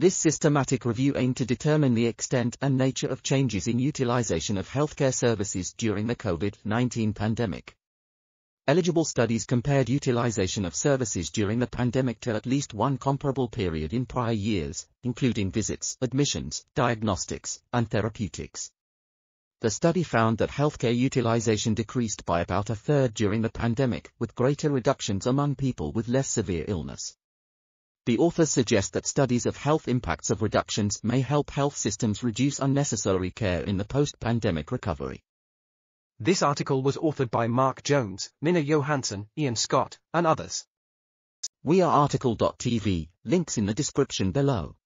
This systematic review aimed to determine the extent and nature of changes in utilization of healthcare services during the COVID-19 pandemic. Eligible studies compared utilization of services during the pandemic to at least one comparable period in prior years, including visits, admissions, diagnostics, and therapeutics. The study found that healthcare utilization decreased by about a third during the pandemic, with greater reductions among people with less severe illness. The authors suggest that studies of health impacts of reductions may help health systems reduce unnecessary care in the post-pandemic recovery. This article was authored by Mark Jones, Minna Johansson, Ian Scott, and others. We are RTCL.TV, links in the description below.